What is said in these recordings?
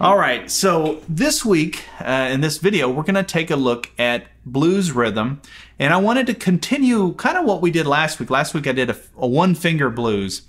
All right, so this week uh, in this video, we're going to take a look at blues rhythm. And I wanted to continue kind of what we did last week. Last week I did a, a one finger blues.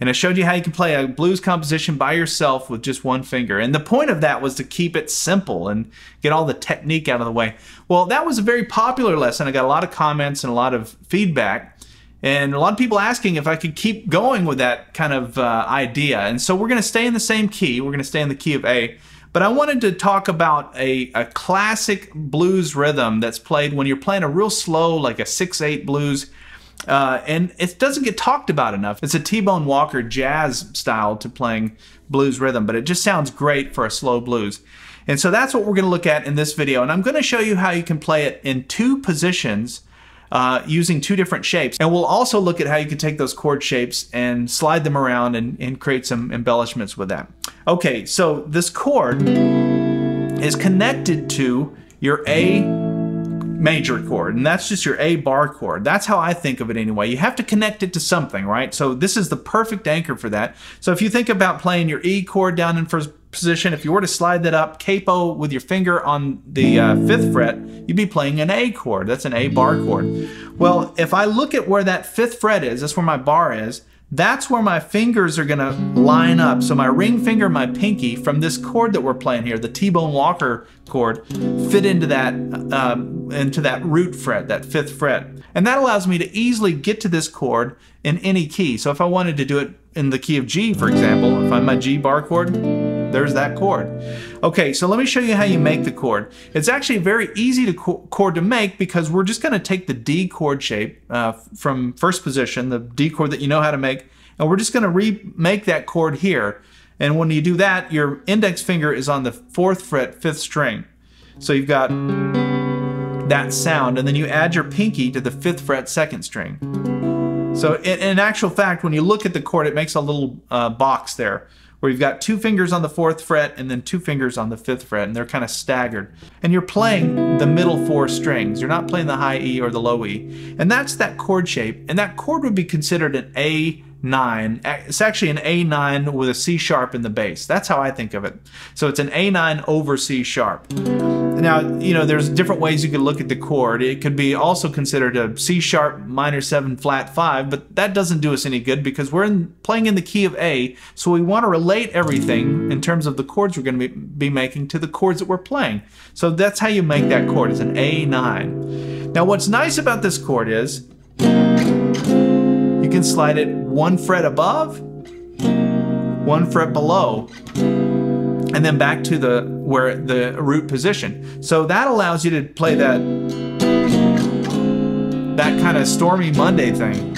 And I showed you how you can play a blues composition by yourself with just one finger. And the point of that was to keep it simple and get all the technique out of the way. Well, that was a very popular lesson. I got a lot of comments and a lot of feedback. And a lot of people asking if I could keep going with that kind of uh, idea. And so we're going to stay in the same key. We're going to stay in the key of A. But I wanted to talk about a, a classic blues rhythm that's played when you're playing a real slow, like a 6-8 blues. Uh, and it doesn't get talked about enough. It's a T-Bone Walker jazz style to playing blues rhythm, but it just sounds great for a slow blues. And so that's what we're going to look at in this video. And I'm going to show you how you can play it in two positions uh, using two different shapes. And we'll also look at how you can take those chord shapes and slide them around and, and create some embellishments with that. Okay, so this chord is connected to your A major chord, and that's just your A bar chord. That's how I think of it anyway. You have to connect it to something, right? So this is the perfect anchor for that. So if you think about playing your E chord down in first position, if you were to slide that up, capo with your finger on the uh, fifth fret, you'd be playing an A chord. That's an A bar chord. Well, if I look at where that fifth fret is, that's where my bar is, that's where my fingers are gonna line up. So my ring finger, my pinky, from this chord that we're playing here, the T-Bone Walker chord, fit into that um, into that root fret, that fifth fret. And that allows me to easily get to this chord in any key. So if I wanted to do it in the key of G, for example, if I'm my G bar chord, there's that chord. Okay, so let me show you how you make the chord. It's actually very easy to chord to make because we're just going to take the D chord shape uh, from first position, the D chord that you know how to make, and we're just going to remake that chord here. And when you do that, your index finger is on the fourth fret, fifth string. So you've got that sound, and then you add your pinky to the fifth fret, second string. So in, in actual fact, when you look at the chord, it makes a little uh, box there where you've got two fingers on the fourth fret and then two fingers on the fifth fret, and they're kind of staggered. And you're playing the middle four strings. You're not playing the high E or the low E. And that's that chord shape. And that chord would be considered an A 9. It's actually an A9 with a C sharp in the bass. That's how I think of it. So it's an A9 over C sharp. Now, you know, there's different ways you could look at the chord. It could be also considered a C sharp minor 7 flat 5, but that doesn't do us any good because we're in, playing in the key of A, so we want to relate everything in terms of the chords we're going to be, be making to the chords that we're playing. So that's how you make that chord. It's an A9. Now, what's nice about this chord is you can slide it one fret above, one fret below, and then back to the where the root position. So that allows you to play that that kind of stormy Monday thing.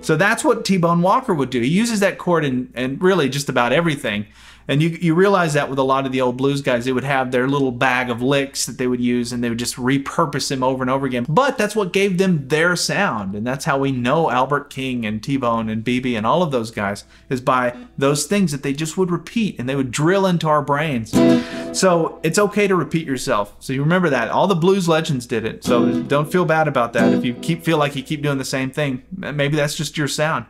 So that's what T-Bone Walker would do. He uses that chord in, in really just about everything. And you, you realize that with a lot of the old blues guys, they would have their little bag of licks that they would use and they would just repurpose them over and over again. But that's what gave them their sound. And that's how we know Albert King and T-Bone and BB and all of those guys is by those things that they just would repeat and they would drill into our brains. So it's okay to repeat yourself. So you remember that. All the blues legends did it. So don't feel bad about that. If you keep feel like you keep doing the same thing, maybe that's just your sound.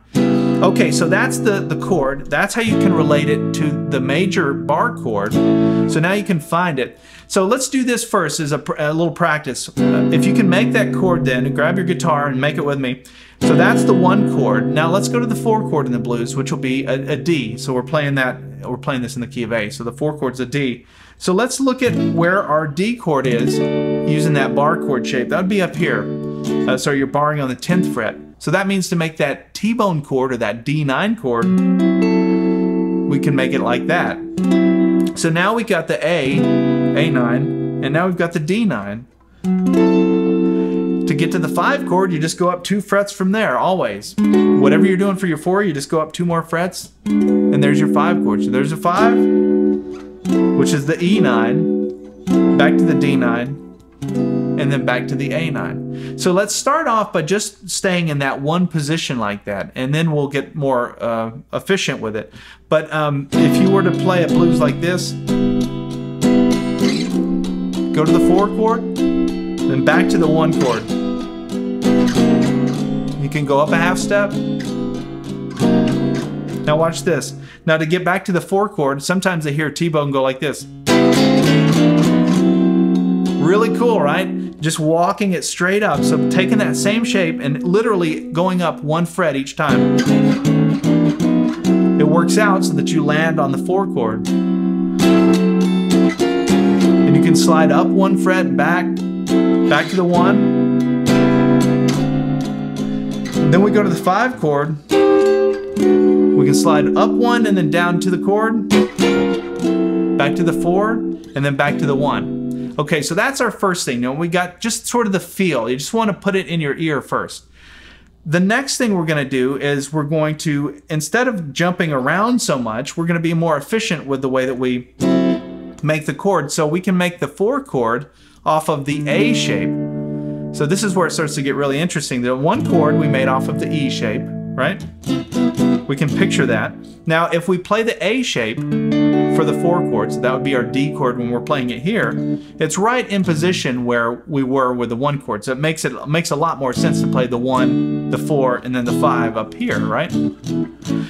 Okay, so that's the, the chord. That's how you can relate it to the major bar chord. So now you can find it. So let's do this first as a, a little practice. Uh, if you can make that chord then, grab your guitar and make it with me. So that's the one chord. Now let's go to the four chord in the blues, which will be a, a D. So we're playing that, we're playing this in the key of A. So the four chord's a D. So let's look at where our D chord is using that bar chord shape. That would be up here. Uh, so you're barring on the 10th fret. So that means to make that T-bone chord or that D9 chord, we can make it like that. So now we got the A, A9, and now we've got the D9. To get to the 5 chord, you just go up two frets from there, always. Whatever you're doing for your 4, you just go up two more frets, and there's your 5 chord. So there's a 5, which is the E9, back to the D9, and then back to the A9. So let's start off by just staying in that one position like that, and then we'll get more uh, efficient with it. But um, if you were to play a blues like this, go to the four chord, then back to the one chord. You can go up a half step. Now watch this. Now to get back to the four chord, sometimes I hear T-Bone go like this. Really cool, right? Just walking it straight up. So taking that same shape and literally going up one fret each time. It works out so that you land on the four chord. And you can slide up one fret, back, back to the one. Then we go to the five chord. We can slide up one and then down to the chord, back to the four, and then back to the one. Okay, so that's our first thing. Now we got just sort of the feel. You just want to put it in your ear first. The next thing we're going to do is we're going to, instead of jumping around so much, we're going to be more efficient with the way that we make the chord. So we can make the four chord off of the A shape. So this is where it starts to get really interesting. The one chord we made off of the E shape, right? We can picture that. Now, if we play the A shape, for the four chords. That would be our D chord when we're playing it here. It's right in position where we were with the one chord. So it makes it makes a lot more sense to play the one, the four, and then the five up here, right?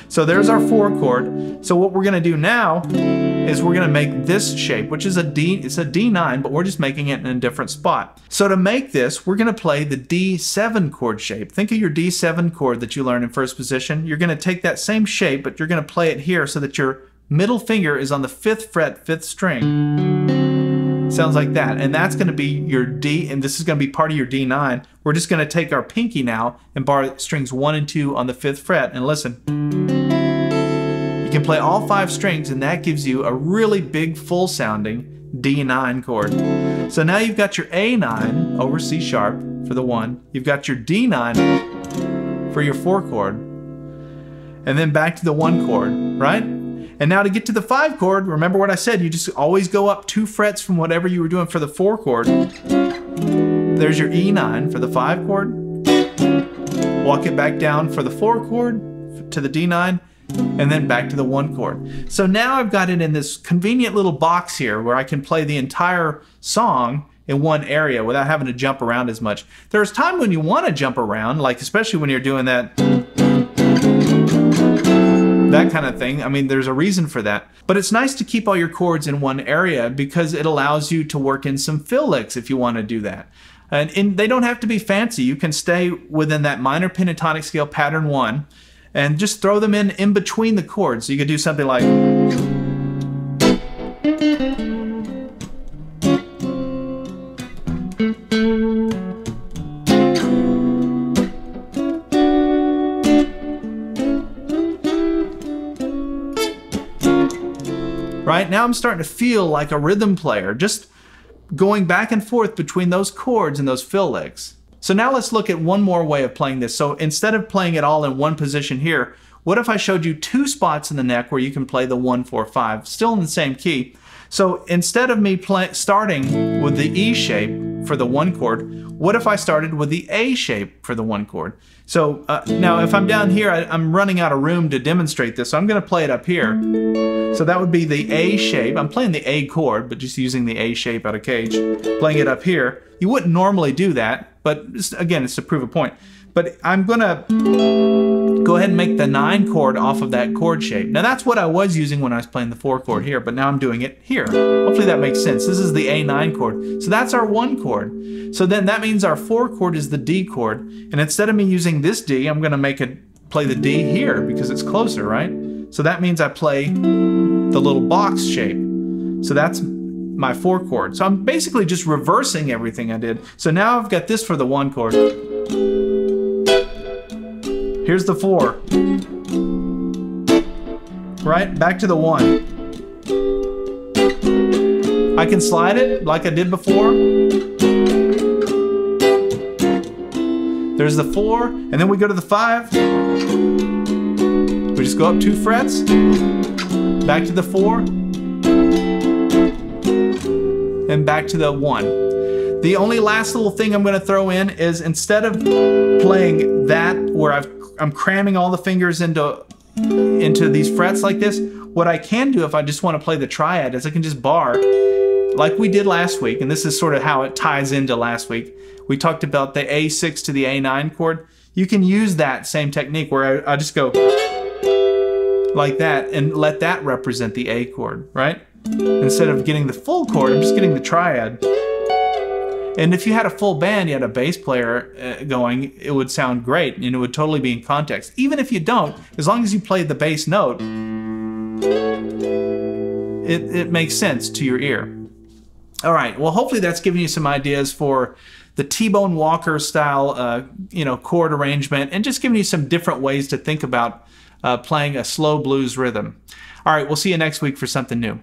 So there's our four chord. So what we're gonna do now is we're gonna make this shape, which is a D, it's a D9, but we're just making it in a different spot. So to make this, we're gonna play the D7 chord shape. Think of your D7 chord that you learned in first position. You're gonna take that same shape, but you're gonna play it here so that you're Middle finger is on the fifth fret, fifth string. Sounds like that. And that's going to be your D, and this is going to be part of your D9. We're just going to take our pinky now and bar strings one and two on the fifth fret. And listen. You can play all five strings, and that gives you a really big, full sounding D9 chord. So now you've got your A9 over C sharp for the one. You've got your D9 for your four chord. And then back to the one chord, right? And now to get to the five chord, remember what I said, you just always go up two frets from whatever you were doing for the four chord. There's your E9 for the five chord. Walk it back down for the four chord to the D9 and then back to the one chord. So now I've got it in this convenient little box here where I can play the entire song in one area without having to jump around as much. There's time when you want to jump around, like especially when you're doing that that kind of thing. I mean, there's a reason for that. But it's nice to keep all your chords in one area because it allows you to work in some fill licks if you want to do that. And, and they don't have to be fancy. You can stay within that minor pentatonic scale pattern one and just throw them in in between the chords. So you could do something like right? Now I'm starting to feel like a rhythm player, just going back and forth between those chords and those fill licks. So now let's look at one more way of playing this. So instead of playing it all in one position here, what if I showed you two spots in the neck where you can play the one, four, five, still in the same key? So instead of me starting with the E shape for the one chord, what if I started with the A shape for the one chord? So uh, now if I'm down here, I, am running out of room to demonstrate this, so I'm gonna play it up here. So that would be the A shape. I'm playing the A chord, but just using the A shape out of cage, playing it up here. You wouldn't normally do that, but again, it's to prove a point. But I'm gonna go ahead and make the nine chord off of that chord shape. Now that's what I was using when I was playing the four chord here, but now I'm doing it here. Hopefully that makes sense. This is the A9 chord. So that's our one chord. So then that means our four chord is the D chord. And instead of me using this D, I'm gonna make it play the D here because it's closer, right? So that means I play the little box shape. So that's my four chord. So I'm basically just reversing everything I did. So now I've got this for the one chord. Here's the four. Right, back to the one. I can slide it like I did before. There's the four, and then we go to the five. We just go up two frets, back to the four, and back to the one. The only last little thing I'm gonna throw in is instead of playing that where I've, I'm cramming all the fingers into, into these frets like this, what I can do if I just wanna play the triad is I can just bar like we did last week, and this is sort of how it ties into last week. We talked about the A6 to the A9 chord. You can use that same technique where I, I just go like that and let that represent the A chord, right? Instead of getting the full chord, I'm just getting the triad. And if you had a full band, you had a bass player uh, going, it would sound great and it would totally be in context. Even if you don't, as long as you play the bass note, it, it makes sense to your ear. All right, well, hopefully that's giving you some ideas for the T-Bone Walker style, uh, you know, chord arrangement and just giving you some different ways to think about uh, playing a slow blues rhythm. All right, we'll see you next week for something new.